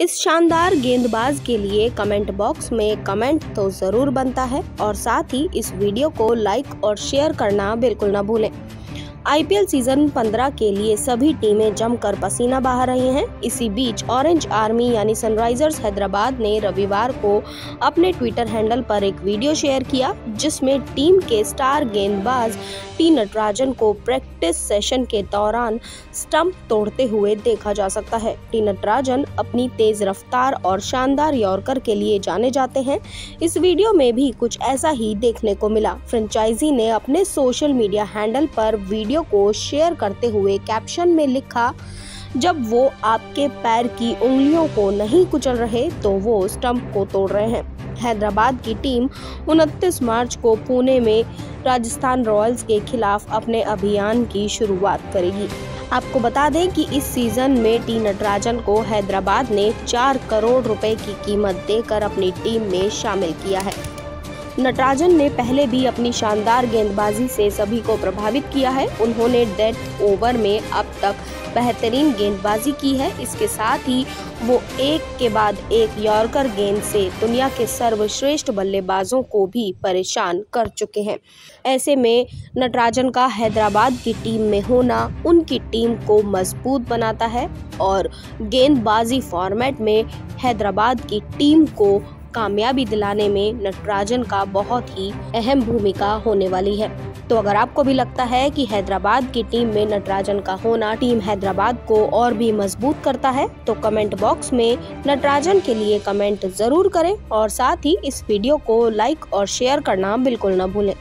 इस शानदार गेंदबाज के लिए कमेंट बॉक्स में कमेंट तो ज़रूर बनता है और साथ ही इस वीडियो को लाइक और शेयर करना बिल्कुल न भूलें। आईपीएल सीज़न 15 के लिए सभी टीमें जमकर पसीना बहा रही हैं। इसी बीच ऑरेंज आर्मी यानी सनराइजर्स हैदराबाद ने रविवार को अपने ट्विटर हैंडल पर एक वीडियो शेयर किया, जिसमें टीम के स्टार गेंदबाज टी नटराजन को प्रैक्टिस सेशन के दौरान स्टंप तोड़ते हुए देखा जा सकता है। टी नटराजन अपनी तेज रफ्तार और शानदार यॉर्कर के लिए जाने जाते हैं। इस वीडियो में भी कुछ ऐसा ही देखने को मिला। फ्रेंचाइजी ने अपने सोशल मीडिया हैंडल पर वीडियो वीडियो को शेयर करते हुए कैप्शन में लिखा, जब वो आपके पैर की उंगलियों को नहीं कुचल रहे तो वो स्टंप को तोड़ रहे हैं। हैदराबाद की टीम 29 मार्च को पुणे में राजस्थान रॉयल्स के खिलाफ अपने अभियान की शुरुआत करेगी। आपको बता दें कि इस सीज़न में टी नटराजन को हैदराबाद ने चार करोड़ रुपए की कीमत देकर अपनी टीम में शामिल किया है। नटराजन ने पहले भी अपनी शानदार गेंदबाजी से सभी को प्रभावित किया है। उन्होंने डेथ ओवर में अब तक बेहतरीन गेंदबाजी की है। इसके साथ ही वो एक के बाद एक यॉर्कर गेंद से दुनिया के सर्वश्रेष्ठ बल्लेबाजों को भी परेशान कर चुके हैं। ऐसे में नटराजन का हैदराबाद की टीम में होना उनकी टीम को मज़बूत बनाता है और गेंदबाजी फॉर्मेट में हैदराबाद की टीम को कामयाबी दिलाने में नटराजन का बहुत ही अहम भूमिका होने वाली है। तो अगर आपको भी लगता है कि हैदराबाद की टीम में नटराजन का होना टीम हैदराबाद को और भी मज़बूत करता है तो कमेंट बॉक्स में नटराजन के लिए कमेंट ज़रूर करें और साथ ही इस वीडियो को लाइक और शेयर करना बिल्कुल न भूलें।